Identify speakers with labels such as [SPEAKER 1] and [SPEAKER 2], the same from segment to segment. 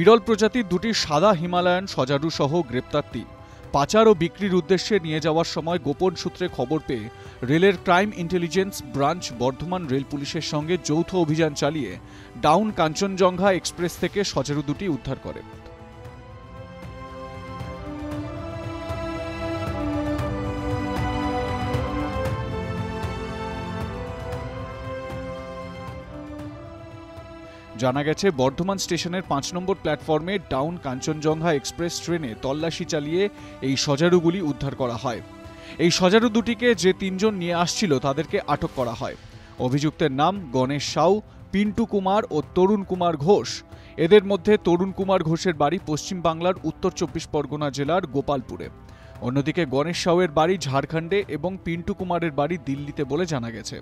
[SPEAKER 1] বিরল প্রজাতির দুটি সাদা হিমালয়ান সজারু সহ গ্রেপ্তার তিন। পাচার ও বিক্রির উদ্দেশ্যে নিয়ে যাওয়ার সময় গোপন সূত্রে খবর পেয়ে রেলের crime intelligence branch Bardhaman rail পুলিশের সঙ্গে যৌথ অভিযান চালিয়ে ডাউন কাঞ্চনজঙ্ঘা এক্সপ্রেস থেকে সজারু দুটি উদ্ধার করে। জানা গেছে, বর্ধমান স্টেশনের পাঁচ নম্বর প্ল্যাটফর্মে ডাউন কাঞ্চনজঙ্ঘা এক্সপ্রেস ট্রেনে তল্লাশি চালিয়ে এই সজারুগুলি উদ্ধার করা হয়। এই সজারু দুটিকে যে তিনজন নিয়ে আসছিল, তাদেরকে আটক করা হয়। অভিযুক্তের নাম গণেশ সাউ, পিন্টু কুমার ও তরুণ কুমার ঘোষ। এদের মধ্যে তরুণ কুমার ঘোষের বাড়ি পশ্চিম বাংলার উত্তর চব্বিশ পরগনা জেলার গোপালপুরে। অন্যদিকে গণেশ সাউয়ের বাড়ি ঝাড়খণ্ডে এবং পিন্টু কুমারের বাড়ি দিল্লিতে বলে জানা গেছে।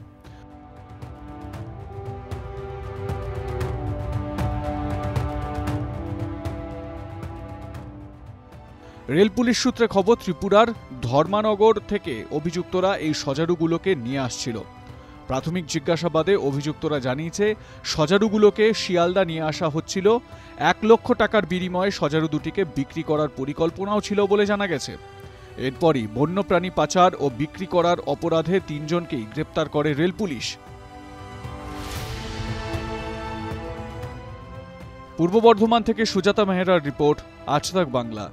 [SPEAKER 1] রেল পুলিশ সূত্রে খবর, ত্রিপুরার ধর্মানগর থেকে অভিযুক্তরা এই সজারুগুলোকে নিয়ে আসছিল। প্রাথমিক জিজ্ঞাসাবাদে অভিযুক্তরা জানিয়েছে, সজারুগুলোকে শিয়ালদা নিয়ে আসা হচ্ছিল। এক লক্ষ টাকার বিনিময়ে সজারু দুটিকে বিক্রি করার পরিকল্পনাও ছিল বলে জানা গেছে। এরপরই বন্যপ্রাণী পাচার ও বিক্রি করার অপরাধে তিনজনকেই গ্রেপ্তার করে রেল পুলিশ। পূর্ব বর্ধমান থেকে সুজাতা মেহরার রিপোর্ট, আজ বাংলা।